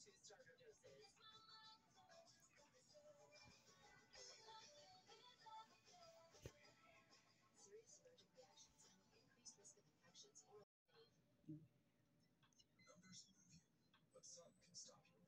two starter doses. Serious allergic reactions and increased risk of infections or Numbers move you, but some can stop you.